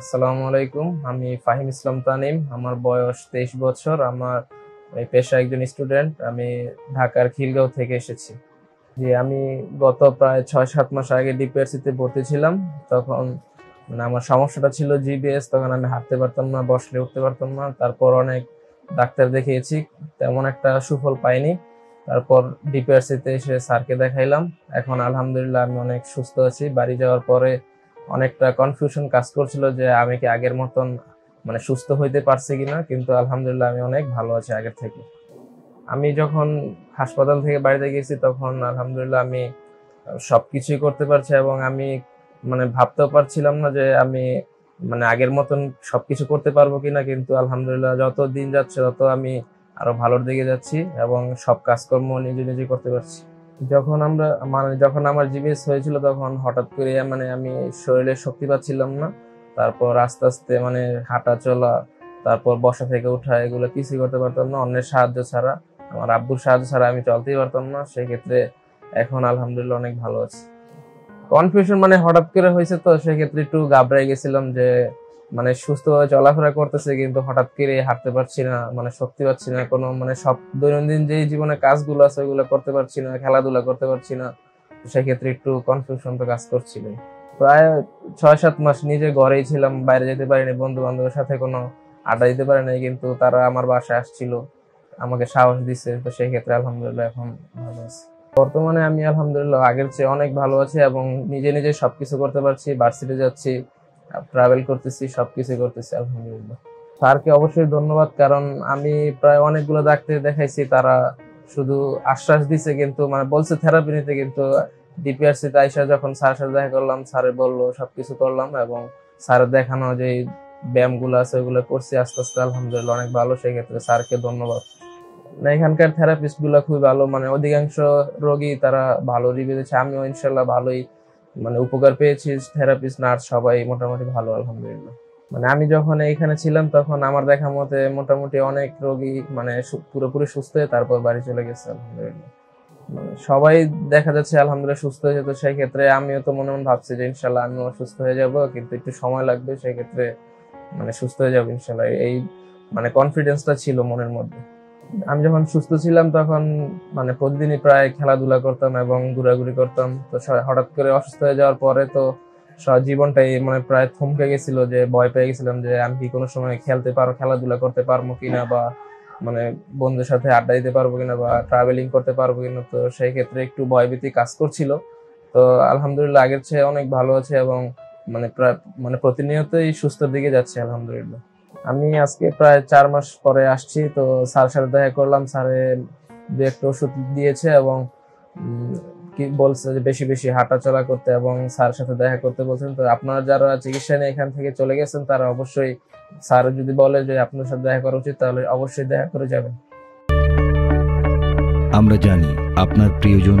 আসসালামু আলাইকুম। আমি ফাহিম ইসলাম তানিম। আমার বয়স তেইশ বছর। আমার পেশা একজন স্টুডেন্ট। আমি ঢাকার খিলগাঁও থেকে এসেছি। যে আমি গত প্রায় ছয় সাত মাস আগে ডিপিআরসিতে ভর্তি ছিলাম। তখন মানে আমার সমস্যাটা ছিল জিবিএস। তখন আমি হাঁটতে পারতাম না, বসলে উঠতে পারতাম না। তারপর অনেক ডাক্তার দেখিয়েছি। তেমন একটা সুফল পাইনি। তারপর ডিপিআরসিতে এসে স্যারকে দেখাইলাম। এখন আলহামদুলিল্লাহ আমি অনেক সুস্থ আছি। বাড়ি যাওয়ার পরে অনেকটা কনফিউশন কাজ করছিল যে আমি কি আগের মতন মানে সুস্থ হইতে পারছি কিনা, কিন্তু আলহামদুলিল্লাহ আমি অনেক ভালো আছি আগের থেকে। আমি যখন হাসপাতাল থেকে বাড়িতে গেছি তখন আলহামদুলিল্লাহ আমি সবকিছুই করতে পারছি এবং আমি মানে ভাবতেও পারছিলাম না যে আমি মানে আগের মতন সবকিছু করতে পারব কিনা, কিন্তু আলহামদুলিল্লাহ যত দিন যাচ্ছে তত আমি আরও ভালোর দিকে যাচ্ছি এবং সব কাজকর্ম নিজে নিজে করতে পারছি। যখন আমরা মানে যখন আমার জিবিএস হয়েছিল তখন হঠাৎ করে মানে আমি শরীরে শক্তি পাচ্ছিলাম না। তারপর আস্তে আস্তে মানে হাঁটা চলা, তারপর বসা থেকে ওঠা এগুলো কিছুই করতে পারতাম না। অন্যের সাহায্য ছাড়া, আমার আব্বুর সাহায্য ছাড়া আমি চলতেই পারতাম না। সেই ক্ষেত্রে এখন আলহামদুলিল্লাহ অনেক ভালো আছি। কনফিউশন মানে হঠাৎ করে হয়েছে তো সেই ক্ষেত্রে একটু ঘাবড়াই গেছিলাম যে মানে সুস্থভাবে চলাফেরা করতেছে, কিন্তু হঠাৎ করে হাঁটতে পারছি না মানে শক্তি পাচ্ছি না, কোনো মানে সব দৈনন্দিন যে জীবনে কাজগুলো আছে, ওইগুলো করতে পারছি না, খেলাধুলা করতে পারছি না সেক্ষেত্রে একটু কনফিউশন তো কাজ করছিল প্রায় ছয় সাত মাস নিজে ঘরেই ছিলাম, বাইরে যেতে পারিনি বন্ধু বান্ধবের সাথে কোনো আড্ডা দিতে পারি নাই কিন্তু তারা আমার বাসায় আসছিল, আমাকে সাহস দিচ্ছে তো সেই ক্ষেত্রে আলহামদুলিল্লাহ এখন ভালো আছে। বর্তমানে আমি আলহামদুলিল্লাহ আগের চেয়ে অনেক ভালো আছি এবং নিজে নিজে সবকিছু করতে পারছি ভার্সিটি যাচ্ছি ট্রাভেল করতেছি সবকিছু করতেছি, আলহামদুলিল্লাহ। স্যারকে অবশ্যই ধন্যবাদ, কারণ আমি প্রায় অনেকগুলো ডাক্তার দেখাইছি, তারা শুধু আশ্বাস দিছে কিন্তু মানে বলছে থেরাপি নিতে, কিন্তু ডিপিআরসি তে আইসা যখন স্যারের সাথে দেখা করলাম, স্যারে বলল, সবকিছু করলাম এবং স্যারের দেখানো যে ব্যায়ামগুলো আছে, ওগুলো করছি আস্তে আস্তে, আলহামদুলিল্লাহ, অনেক ভালো। সেক্ষেত্রে স্যারকে ধন্যবাদ। এখানকার থেরাপিস্টগুলা খুবই ভালো মানে অধিকাংশ রোগী তারা ভালো রিভিউ দিচ্ছে, আমিও ইনশাল্লাহ ভালোই মানে উপকার পেয়েছি থেরাপিস্ট নার্স সবাই মোটামুটি ভালো, আলহামদুলিল্লাহ। মানে আমি যখন এখানে ছিলাম তখন আমার দেখা মতে মোটামুটি অনেক রোগী মানে পুরোপুরি সুস্থ হয়ে তারপর বাড়ি চলে গেছে, আলহামদুলিল্লাহ। মানে সবাই দেখা যাচ্ছে আলহামদুলিল্লাহ সুস্থ হয়েছে, তো সেই ক্ষেত্রে আমিও তো মনে মনে ভাবছি যে ইনশাল্লাহ আমিও সুস্থ হয়ে যাব, কিন্তু একটু সময় লাগবে, সেই ক্ষেত্রে মানে সুস্থ হয়ে যাব ইনশাল্লাহ। এই মানে কনফিডেন্সটা ছিল মনের মধ্যে। আমি যখন সুস্থ ছিলাম তখন মানে প্রতিদিনই প্রায় খেলাধুলা করতাম এবং ঘোরাঘুরি করতাম। তো হঠাৎ করে অসুস্থ হয়ে যাওয়ার পরে তো জীবনটাই মানে প্রায় থমকে গেছিল যে ভয় পেয়ে গেছিলাম যে আমি কি কোনো সময় খেলতে পারো খেলাধুলা করতে পারব কিনা বা মানে বন্ধুদের সাথে আড্ডা দিতে পারব কিনা বা ট্রাভেলিং করতে পারব কিনা। তো সেই ক্ষেত্রে একটু ভয়ভীতি কাজ করছিল। তো আলহামদুলিল্লাহ আগের চেয়ে অনেক ভালো আছে এবং মানে প্রায় মানে প্রতিনিয়তই সুস্থর দিকে যাচ্ছে আলহামদুলিল্লাহ। আমি আজকে প্রায় চার মাস পরে আসছি, তো স্যার সাথে দেখা করলাম। স্যারে দু একটা ওষুধ দিয়েছে এবং কি বলছে যে বেশি বেশি হাঁটা চলা করতে এবং স্যার সাথে দেখা করতে বলছেন। তো আপনারা যারা চিকিৎসা নিয়ে এখান থেকে চলে গেছেন, তারা অবশ্যই স্যার যদি বলে যে আপনার সাথে দেখা করা উচিত, তাহলে অবশ্যই দেখা করে যাবেন। আমরা জানি আপনার প্রিয়জন